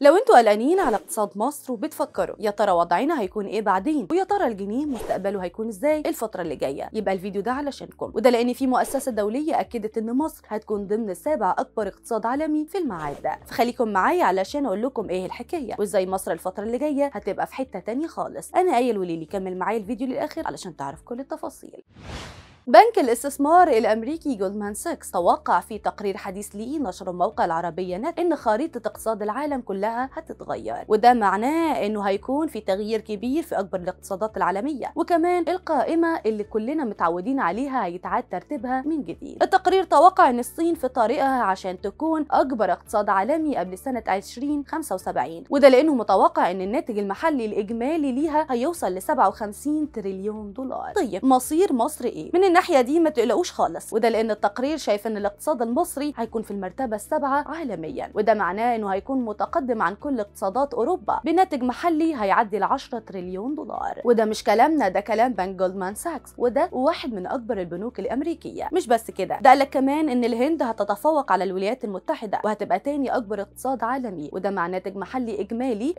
لو أنتوا قلقانين على اقتصاد مصر وبتفكروا يا ترى وضعنا هيكون إيه بعدين ويا ترى الجنيه مستقبله هيكون إزاي الفترة اللي جاية يبقى الفيديو ده علشانكم وده لأن في مؤسسة دولية أكدت إن مصر هتكون ضمن سابع أكبر اقتصاد عالمي في الميعاد ده فخليكم معايا علشان أقول لكم إيه الحكاية وإزاي مصر الفترة اللي جاية هتبقى في حتة تانية خالص أنا إيه الوليلي كمل معايا الفيديو للآخر علشان تعرف كل التفاصيل بنك الاستثمار الأمريكي جولدمان ساكس توقع في تقرير حديث ليه نشر موقع العربية نت إن خريطة اقتصاد العالم كلها هتتغير. وده معناه إنه هيكون في تغيير كبير في أكبر الاقتصادات العالمية وكمان القائمة اللي كلنا متعودين عليها هيتعاد ترتيبها من جديد. التقرير توقع إن الصين في طريقها عشان تكون أكبر اقتصاد عالمي قبل سنة 2075 وده لأنه متوقع إن الناتج المحلي الإجمالي ليها هيوصل ل 57 تريليون دولار. طيب مصير مصر إيه؟ من الناحية دي ما تقلقوش خالص وده لأن التقرير شايف إن الاقتصاد المصري هيكون في المرتبة السابعة عالميا وده معناه إنه هيكون متقدم عن كل اقتصادات أوروبا بناتج محلي هيعدي ال 10 تريليون دولار. وده مش كلامنا ده كلام بنك جولدمان ساكس وده واحد من أكبر البنوك الأمريكية. مش بس كده ده قالك كمان إن الهند هتتفوق على الولايات المتحدة وهتبقى تاني أكبر اقتصاد عالمي وده مع ناتج محلي إجمالي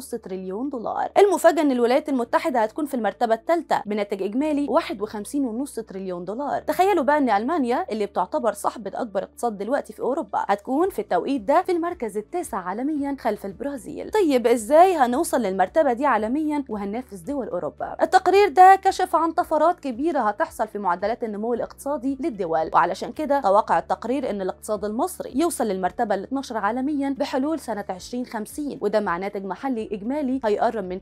52.5 تريليون دولار. المفاجأة إن الولايات المتحدة هتكون في المرتبة الثالثة بناتج إجمالي 51 ونص تريليون دولار. تخيلوا بقى إن ألمانيا اللي بتعتبر صاحبة أكبر اقتصاد دلوقتي في أوروبا هتكون في التوقيت ده في المركز التاسع عالميا خلف البرازيل. طيب إزاي هنوصل للمرتبة دي عالميا وهننافس دول أوروبا؟ التقرير ده كشف عن طفرات كبيرة هتحصل في معدلات النمو الاقتصادي للدول وعلشان كده توقع التقرير إن الاقتصاد المصري يوصل للمرتبة ال 12 عالميا بحلول سنة 2050 وده مع ناتج محلي إجمالي هيقرب من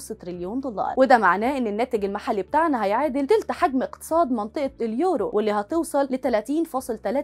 3.5 تريليون دولار وده معناه إن الناتج المحلي بتاعنا هيعادل تلت حجم حجم اقتصاد منطقة اليورو واللي هتوصل ل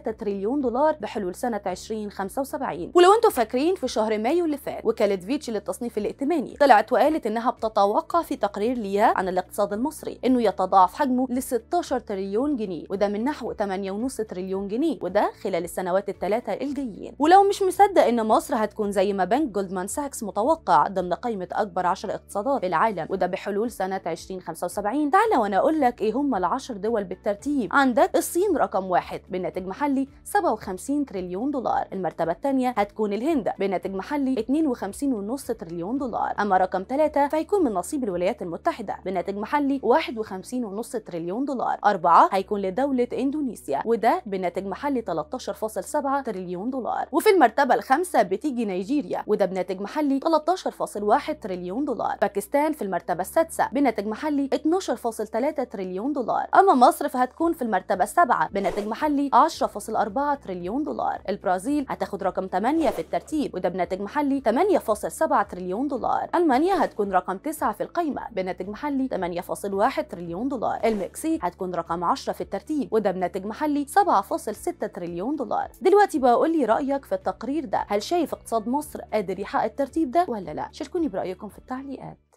30.3 تريليون دولار بحلول سنة 2075 ولو أنتم فاكرين في شهر مايو اللي فات وكالة فيتش للتصنيف الائتماني طلعت وقالت إنها بتتوقع في تقرير ليها عن الاقتصاد المصري إنه يتضاعف حجمه ل 16 تريليون جنيه وده من نحو 8.5 تريليون جنيه وده خلال السنوات الثلاثة الجايين. ولو مش مصدق إن مصر هتكون زي ما بنك جولدمان ساكس متوقع ضمن قائمة أكبر 10 اقتصادات في العالم وده بحلول سنة 2075 تعالى وأنا أقول لك إيه هم العشر دول بالترتيب. عندك الصين رقم واحد بناتج محلي 57 تريليون دولار. المرتبة الثانية هتكون الهند بناتج محلي 52.5 تريليون دولار. أما رقم ثلاثة فهيكون من نصيب الولايات المتحدة بناتج محلي 51.5 تريليون دولار. أربعة هيكون لدولة إندونيسيا وده بناتج محلي 13.7 تريليون دولار. وفي المرتبة الخامسة بتيجي نيجيريا وده بناتج محلي 13.1 تريليون دولار. باكستان في المرتبة السادسة بناتج محلي 12.3 تريليون دولار. دولار. أما مصر فهتكون في المرتبة السابعة بناتج محلي 10.4 تريليون دولار. البرازيل هتاخد رقم 8 في الترتيب وده بناتج محلي 8.7 تريليون دولار. ألمانيا هتكون رقم 9 في القائمة بناتج محلي 8.1 تريليون دولار. المكسيك هتكون رقم 10 في الترتيب وده بناتج محلي 7.6 تريليون دولار. دلوقتي بقى قول لي رأيك في التقرير ده. هل شايف اقتصاد مصر قادر يحقق الترتيب ده ولا لا؟ شاركوني برأيكم في التعليقات.